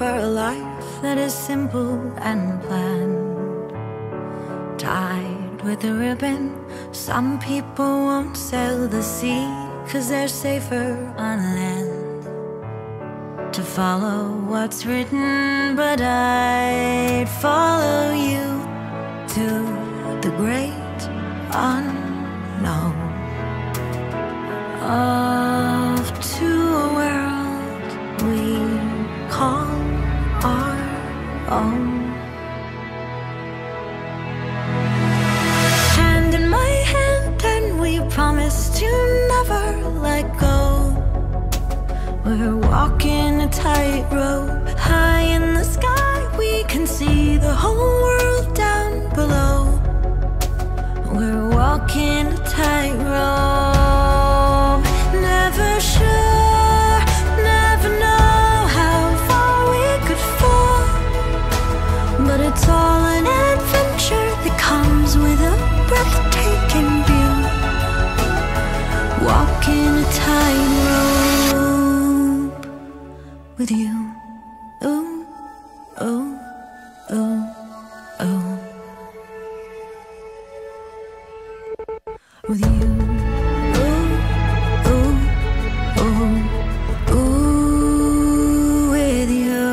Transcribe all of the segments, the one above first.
for a life that is simple and planned. Tied with a ribbon, some people won't sail the sea, cause they're safer on land. To follow what's written, but I'd follow you to the great unknown. Off own. Hand in my hand, and we promise to never let go. We're walking a tightrope high in the sky. We can see the whole world down below. We're walking with you. Ooh, ooh, ooh, ooh. With you. Oh, oh, with you.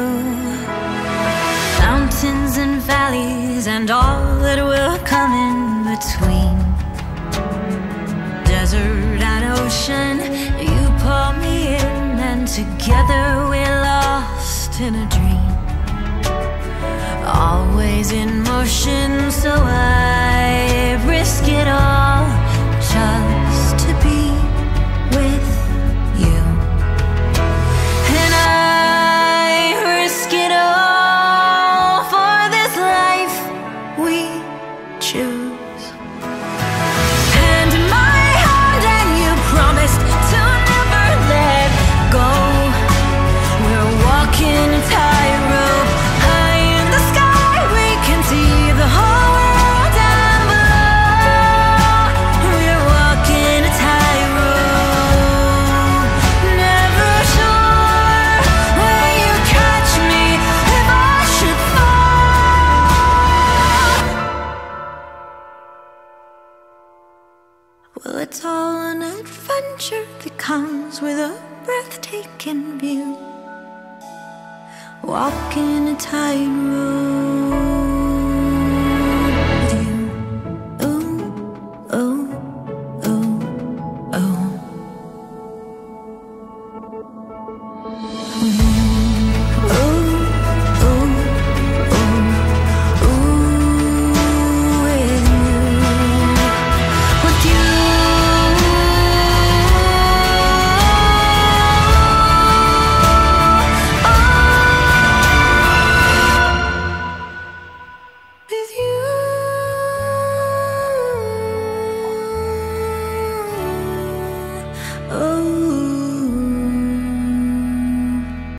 Mountains and valleys and all that will come in between. Desert and ocean, you pull me in, and together we're in a dream. Always in motion, so I risk it all Well, it's all an adventure that comes with a breathtaking view. Walking a tightrope.